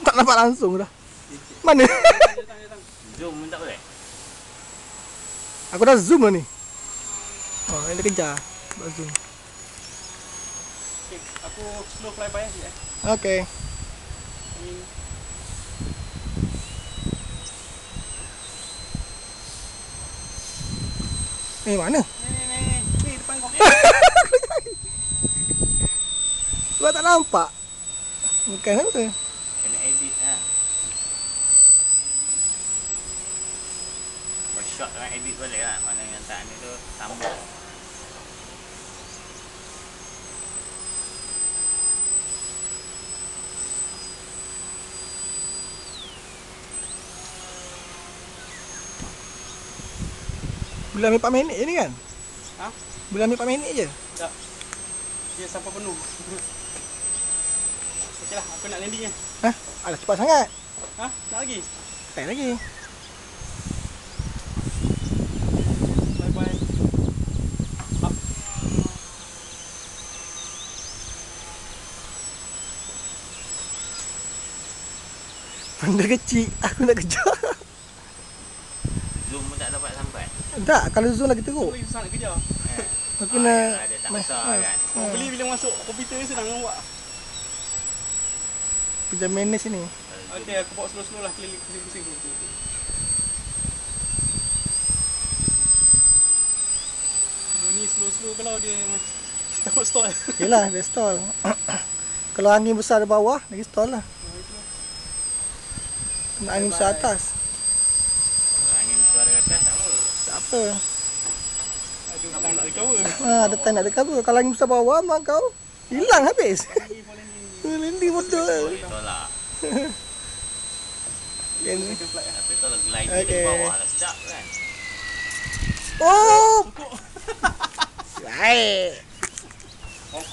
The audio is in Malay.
tak nampak langsung dah. Mana? Zoom pun tak boleh. Aku dah zoom dah ni. Oh, ini dia kejar. Buat zoom. Okay, aku slow fly by eh. Okay. Ni Eh, mana? ni ni ni, ni depan kau. Sebab tak nampak. Bukan apa. Kena edit ha. Buat shot dengan edit balik lah. Mana yang tak ni tu sambung. Boleh ambil 4 minit je ni kan? Ha? Boleh ambil 4 minit je. Tak. Dia sampai penuh. Okey lah, aku nak landing je. Ha? Alah cepat sangat. Ha? Nak lagi? Tak lagi. Benda kecil. Aku nak kejar. Zoom pun tak dapat sampai. tak, kalau zoom lagi teruk. lagi susah nak kejar. Aku nak... Ah, dia tak besar ha, kan. ha. Beli bila masuk komputer ni senang nampak. Kerja manage ni. Okey, aku bawa slow-slow lah keliling pusing-pusing. Kalau ni slow-slow kalau dia macam takut stall. Yelah, dia stall. kalau angin besar di bawah, lagi stall lah. Kena angin besar atas. Angin suara atas tak apa. Tak apa. Ada time nak recover. Ha, ada time nak recover. Kalau angin besar bawah, mak kau hilang habis. Lendi betul. Boleh tolak. Lah. Tapi kalau glide okay. bawah lah sedap kan. Oh! Baik.